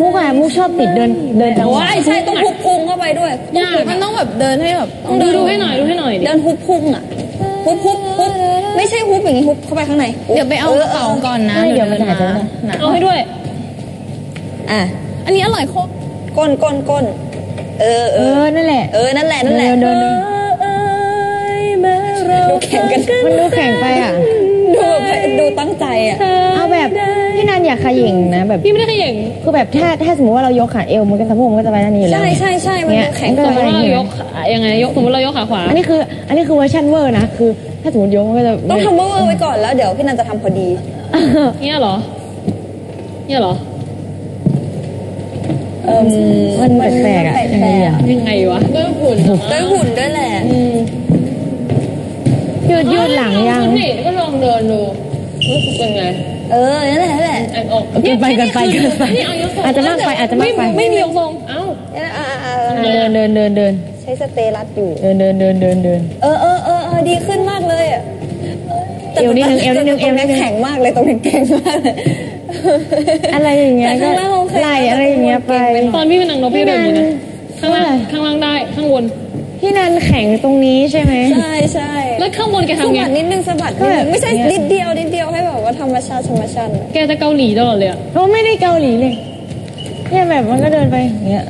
มุกอะมุกชอบติดเดินเดินจังหวะ ใช่ใช่ต้องพุกพุงเข้าไปด้วยยากมันต้องแบบเดินให้แบบต้องดูเดินดูให้หน่อยดูให้หน่อยดิเดินฮุบพุงอะฮุบฮุบฮุบไม่ใช่ฮุบอย่างนี้ฮุบเข้าไปข้างในเดี๋ยวไปเอากระเป๋าก่อนนะไม่เดี๋ยวมันหายไปเดิแล้วนมานะเอาให้ด้วย อะอันนี้อร่อยโคตรก้นก้นก้นเออเอเอออนั่นแหละ เออนั่นแหละนั่นแหละเดินเดินดูแข่งกัน มันดูแข็งไปอะ ดูแบบดูตั้งใจอะเอาแบบพี่นัน อยากขย่งนะแบบพี่ไม่ได้ขย่งคือแบบถ้าถ้าสมมติว่าเรายกขาเอวมันก็สะโพกมันก็จะไปด้านนี้อยู่แล้วใช่ใช่ใช่มันเนี่ยดูแข็งมันสก็มมจะติไปว่าอย่างเรานี้ยกขายังไงยกสมมติเรายกขาขวาอันนี้คือ อันนี้คือเวอร์ชันเวอร์นะคือ ถ้าสมมติยกมันก็จะต้องทำเวอร์ไว้ก่อนแล้วเดี๋ยวพี่นันจะทำพอดีเนี่ยเหรอเนี่ยเหรอเออมันแปลกๆอะแปลยังไงกอะยังไงวะด้วยหุ่นๆด้วยหุ่นด้วยแหละยืดยืดหลังยังนี่ก็ลองเดินดูรู้สึกเป็นไง เออนั่นแหละนั่นแหละแอนออกเกินไปเกินไปเกินไป นี่เอายกทรงอาจจะมากไปอาจจะมากไป ไม่มียกทรงเอ้าอ่าอ่าอ่าเดินเดินเดินเดินใช้สเตรัสอยู่ เดินเดินเดินเดินเดินเออเออเออเออดีขึ้นมากเลยอะเอวนิดนึงเอวนิดนึงเอวนิดนึงแข็งมากเลยตรงนี้แข็งมากเลยอะไรอย่างเงี้ยแต่ก็ข้างล่างโอเคไหลอะไรอย่างเงี้ยไปตอนพี่เป็นนางนกพี่เดินอย่างนี้นะข้างล่างอะไรข้างล่างได้ข้างบน พี่นันแข็งตรงนี้ใช่ไหมใช่ใช่แล้วข้างบนแกสะทำไง บัดนิดนึงสะบัดก็นิดแบนึบงไม่ใช่เนี่ยนิดเดียวนิดเดียวให้แบบว่าธรรมชาติธรรมชาติแกจะเกาหลีตลอดเลยอะเขาไม่ได้เกาหลีเลยเนี่ยแบบมันก็เดินไปอย่างเงี้ย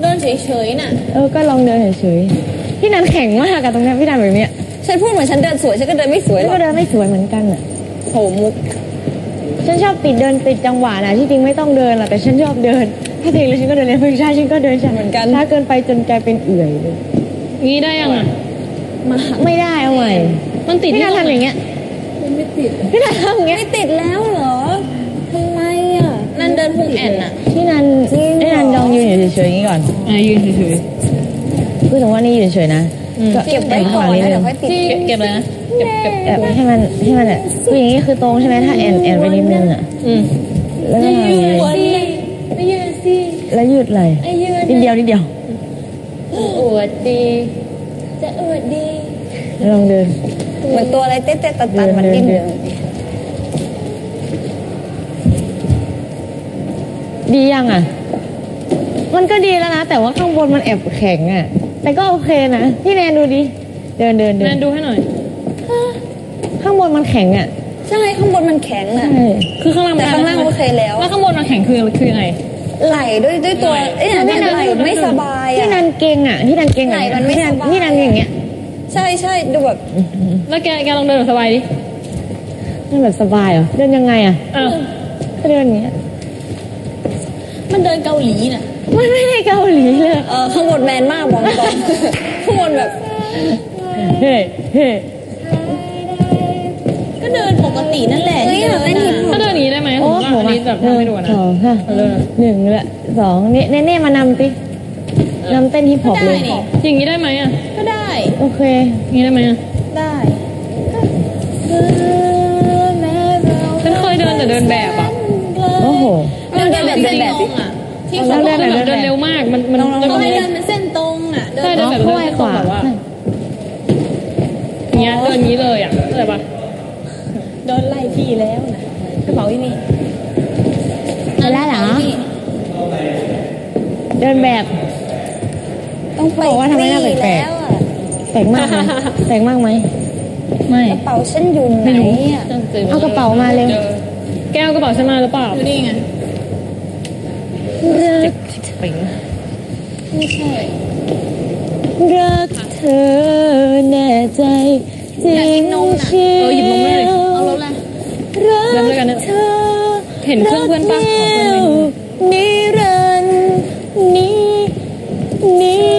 เดินเฉยๆน่ะเออก็ลองเดินเฉยๆพี่นันแข็งมากอะตรงเนี้ยพี่นันแบบเนี้ยฉันพูดเหมือนฉันเดินสวยฉันก็เดินไม่สวยหรก็อกเดินไม่สวยเหมือนกันอะโถมุกฉันชอบติดเดินติดจังหวะนะที่จริงไม่ต้องเดินหรอกแต่ฉันชอบเดิน ถ้าเพลงแล้วฉันก็เดินเลยเพลงช้าฉันก็เดินช้าเหมือนกันช้าเกินไปจนกลายเป็นเอื่อยเลยงี้ได้ยังอะไม่ได้เอาใหม่มันติดพี่นันทำอย่างเงี้ยพี่นันทำอย่างเงี้ยไม่ติดแล้วเหรอทำไมอะนั่นเดินพุงแอนอะพี่นันจริงเหรอพี่นันลองยืนอยู่เฉยๆอย่างนี้ก่อนอะยืนเฉยคือสมมติว่านี่ยืนเฉยๆนะก็เก็บไว้ก่อนนิดนะนึเดี๋ยงวค่อยติดๆเก็บเก็บเลยนะเก็บเก็บแบบให้มันให้มันอะคืออย่างนี้คือตรงใช่ไหมถ้าแอนแอนไปนิดนึงอะอืมแล้วก็ทำอย่างนี้ไม่ยืนสิ แล้วยืดไหล่ไอ้ยืนนิดเดียวนิดเดียว อวดดี จะอวดดี ลองเดิน เหมือนตัวอะไรเต้ๆตันๆมันดิ้น เดิน ดียังอะ มันก็ดีแล้วนะ แต่ว่าข้างบนมันแอบแข็งอะ แต่ก็โอเคนะ พี่แนนดูดิ เดินเดินเดิแนนนดูให้หน่อย ข้างบนมันแข็งอะ ใช่ ข้างบนมันแข็งอะใช่คือข้างล่างแต่ข้างล่างโอเคแล้ว แล้วข้างบนมันแข็งคือคือยังไง ไหลด้วยด้วยตัวเอ้ยไม่เนี่ยนานไหลไม่สบายพี่อะนันเก่งอะพี่นันเก่งอะไหล่มันไม่พี่นันสบายพี่นันอย่างเงี้ยใช่ใช่ดูแบบแล้วแกแกลองเดินแบบสบายดิมันแบบสบายเหรอเดินยังไงอะอะก็เดินอย่างเงี้ยมันเดินเกาหลีน่ะมันไม่ได้เกาหลีเลยเออข้างบนแมนมากบอกตรงข้างบนแบบ เฮ้เฮ้ก็เดินปกตินั่นแหละเฮ้ยอยากเล่นฮิปฮอป โอ้ผมโหว่าอันนี้แบบหนึ่งทำให้ดูนะสองค่ะเอาเลยนะหนึ่งละสองเน่เน่เน่มานำตินำเต้นฮิปฮอปเลยอย่างนี้ได้ไหมอะ ก็ได้ โอเคอย่างนี้ได้ไหมอะ ได้ฉันเคยเดินแต่เดินแบบอะ โอ้โหเดินแบบเดินแบบที่เอาเขาเดินเดินแบบแบบเดินเร็วมาก มันมันลองๆมันต้องให้เดิเดินนเป็นเส้นตรงอะใช่เดินแบบอ๋อเดินขวาแบบว่าอย่างเงี้ยเดินอย่างนี้เลยอะเข้าใจปะ โดนไล่ที่แล้วนะกระเป๋าอีนี่ไปแล้วเหรอ เดินแบบต้องไปบอกว่าทำไมหน้าแปลกๆแล้วอะแปลกมากไหมแปลกมากไหมไม่กระเป๋าฉันอยู่ไหนอะเอากระเป๋ามาเร็วแก้วกระเป๋าฉันมาหรือเปล่านี่ไงรักปิงไม่ใช่รักเธอแน่ใจจริงอยากกินนมน่ะเชียวเ็นเครื่องเพื่อนปะของเพื่อนไหม นิรันนี้นี้